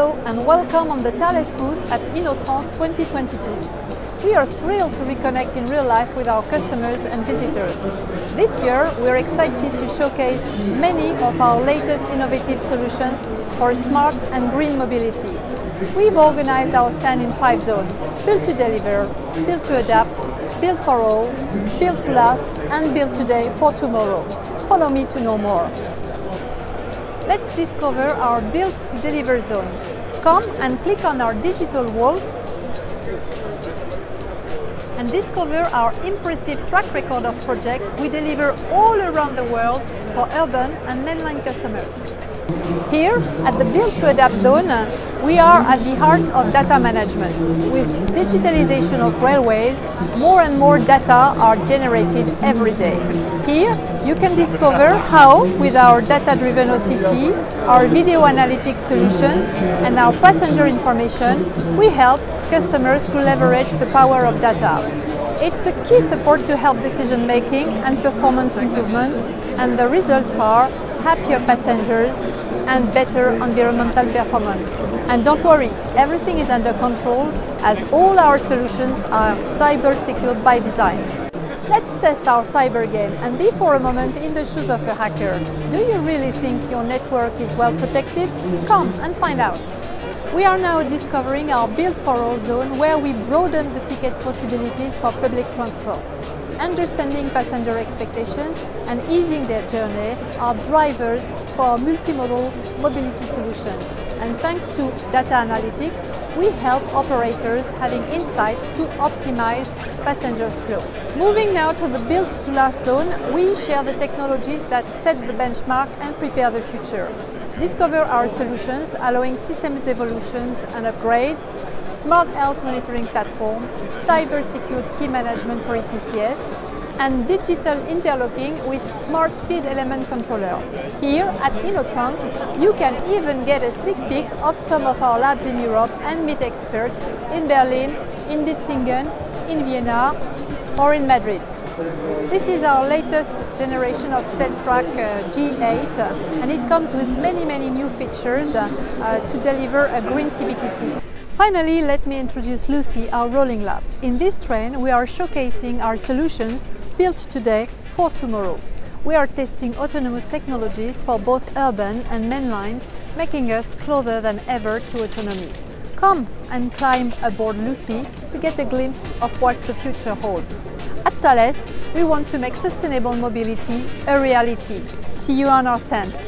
Hello and welcome on the Thales booth at InnoTrans 2022. We are thrilled to reconnect in real life with our customers and visitors. This year we are excited to showcase many of our latest innovative solutions for smart and green mobility. We've organized our stand in five zones, built to deliver, built to adapt, built for all, built to last and built today for tomorrow. Follow me to know more. Let's discover our Built to Deliver zone. Come and click on our digital wall and discover our impressive track record of projects we deliver all around the world for urban and mainline customers. Here, at the Build to Adapt zone, we are at the heart of data management. With digitalization of railways, more and more data are generated every day. Here, you can discover how, with our data-driven OCC, our video analytics solutions, and our passenger information, we help customers to leverage the power of data. It's a key support to help decision making and performance improvement, and the results are happier passengers and better environmental performance. And don't worry, everything is under control as all our solutions are cyber secured by design. Let's test our cyber game and be for a moment in the shoes of a hacker. Do you really think your network is well protected? Come and find out. We are now discovering our Built for All zone where we broaden the ticket possibilities for public transport. Understanding passenger expectations and easing their journey are drivers for our multimodal mobility solutions. And thanks to data analytics, we help operators having insights to optimize passengers' flow. Moving now to the Build to Last zone, we share the technologies that set the benchmark and prepare the future. Discover our solutions allowing systems evolutions and upgrades, smart health monitoring platform, cyber-secured key management for ETCS, and digital interlocking with smart field element controller. Here at InnoTrans, you can even get a sneak peek of some of our labs in Europe and meet experts in Berlin, in Ditzingen, in Vienna, or in Madrid. This is our latest generation of SelTrac uh, G8 uh, and it comes with many many new features uh, uh, to deliver a green CBTC. Finally, let me introduce Lucy, our rolling lab. In this train, we are showcasing our solutions built today for tomorrow. We are testing autonomous technologies for both urban and main lines, making us closer than ever to autonomy. Come and climb aboard Lucy to get a glimpse of what the future holds. At Thales, we want to make sustainable mobility a reality. See you on our stand.